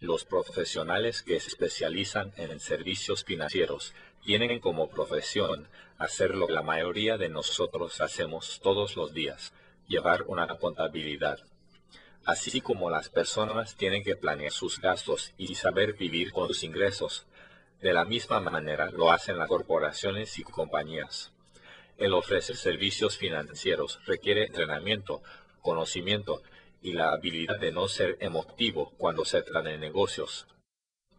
Los profesionales que se especializan en servicios financieros tienen como profesión hacer lo que la mayoría de nosotros hacemos todos los días, llevar una contabilidad. Así como las personas tienen que planear sus gastos y saber vivir con sus ingresos, de la misma manera lo hacen las corporaciones y compañías. El ofrecer servicios financieros requiere entrenamiento, conocimiento y la habilidad de no ser emotivo cuando se trata de negocios.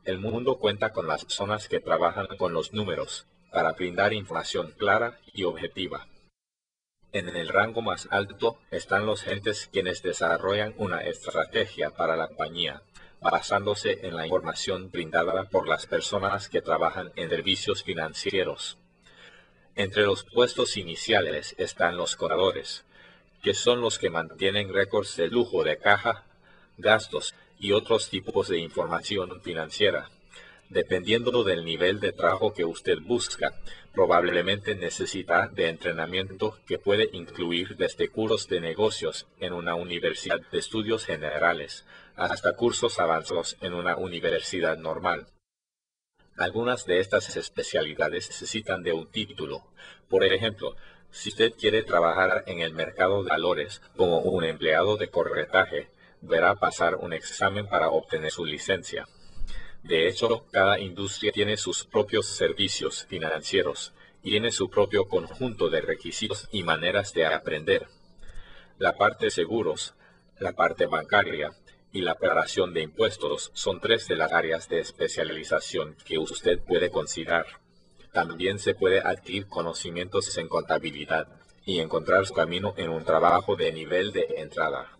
El mundo cuenta con las personas que trabajan con los números para brindar información clara y objetiva. En el rango más alto están los gentes quienes desarrollan una estrategia para la compañía, basándose en la información brindada por las personas que trabajan en servicios financieros. Entre los puestos iniciales están los corredores, que son los que mantienen récords de lujo de caja, gastos y otros tipos de información financiera. Dependiendo del nivel de trabajo que usted busca, probablemente necesita de entrenamiento que puede incluir desde cursos de negocios en una universidad de estudios generales hasta cursos avanzados en una universidad normal. Algunas de estas especialidades necesitan de un título. Por ejemplo, si usted quiere trabajar en el mercado de valores como un empleado de corretaje, deberá pasar un examen para obtener su licencia. De hecho, cada industria tiene sus propios servicios financieros y tiene su propio conjunto de requisitos y maneras de aprender. La parte seguros, la parte bancaria y la preparación de impuestos son tres de las áreas de especialización que usted puede considerar. También se puede adquirir conocimientos en contabilidad y encontrar su camino en un trabajo de nivel de entrada.